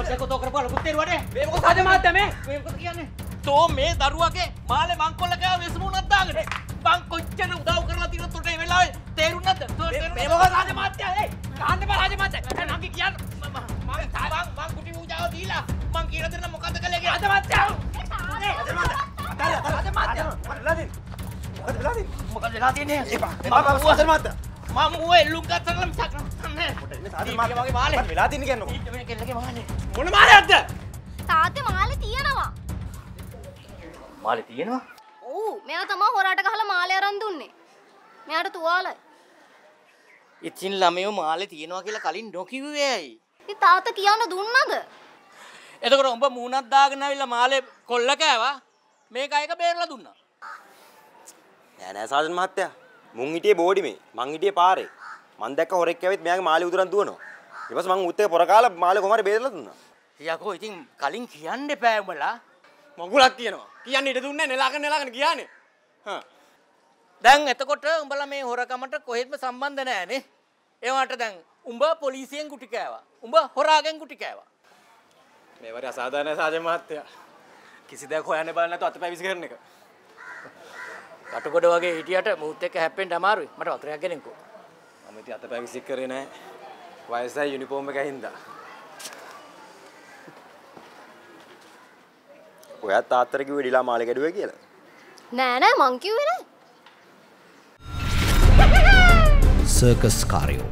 මොකද තෝ කරපුවා ලොකුත් තේරුවානේ මේ මොකද සාජ මහත්තයා මේ මේ මොකද කියන්නේ තෝ මේ දරුවගේ මාලේ මංකොල්ල කෑව වෙසමුණක් දාගෙන මං කොච්චර උදව් කරලා තියෙනවද තොට ඒ වෙලාවේ තේරුම් නැද්ද තෝ මේ මොකද සාජ මහත්තයා ඒ කාන්න බෑ රාජ මහත්තයා නංගි කියන්න මම මම මං කුටි පූජාව දීලා මං කියලා දෙන්න මොකද කළේ රාජ කියලා මහත්තයා රාජ මහත්තයා මොකද වෙලා තියෙන්නේ මම ඌ එල්ලුම් ගත්තලා මිසක් නෑ වගේ මාලේ වෙලා තින්න කියන්නකො ඊට මේ කෙල්ලගේ මාලේ මොන මාරයක්ද තාත්තේ මාලේ තියෙනවා. මාලේ තියෙනවා? ඔව් මෙයා තමයි හොරාට ගහලා මාලේ අරන් දුන්නේ. මෙයාට තුවාලයි. ඉතින් ළමයෝ මාලේ තියෙනවා කියලා කලින් නොකිව්වේ ඇයි? ඉතින් තාත්තා කියන්න දුන්නද? එතකොට උඹ මූණක් දාගෙන ඇවිල්ලා මාලේ කොල්ල කෑවා? මේක අයක බේරලා දුන්නා. නෑ නෑ සාජන් මහත්තයා. මුන් හිටියේ බෝඩි මේ මං හිටියේ පාරේ මං දැක්ක හොරෙක් ඇවිත් මෙයාගේ මාළේ උදුරන් දුවනවා. ඊට පස්සේ මං උත් එක පොර කාලා මාළේ කොහමද බේරලා දුන්නා. යකෝ ඉතින් කලින් කියන්න එපා උඹලා. මගුලක් තියෙනවා කියන්න ඉඩ දුන්නේ නෙලාගෙන නෙලාගෙන ගියානේ. හා. දැන් එතකොට උඹලා මේ හොරකමට කොහෙත්ම සම්බන්ධ නැහැනේ? ඒවට දැන් උඹ පොලිසියෙන් ගුටි කෑවා. උඹ හොරාගෙන් ගුටි කෑවා. මේ වරේ අසාධාරණ සාජ මහත්තයා. කිසි දෙයක් හොයන්න බලන්න නැතුව අතපය විසි කරන එක. කටුකොඩ වගේ හිටියට මුත් එක්ක හැප්පෙන්න අමාරුයි. මට වතුරයක් ගෙනෙන්නකෝ මම ඉතින් අතපය විසි කරේ නෑ. වයසයි යුනිෆෝම් එක හින්දා. ඔයත් තාත්තට කිව්වේ ඩිලා මාළේ ගැඩුවේ කියලා. නෑ නෑ මං කිව්වේ නෑ. සර්කස් කාරයෝ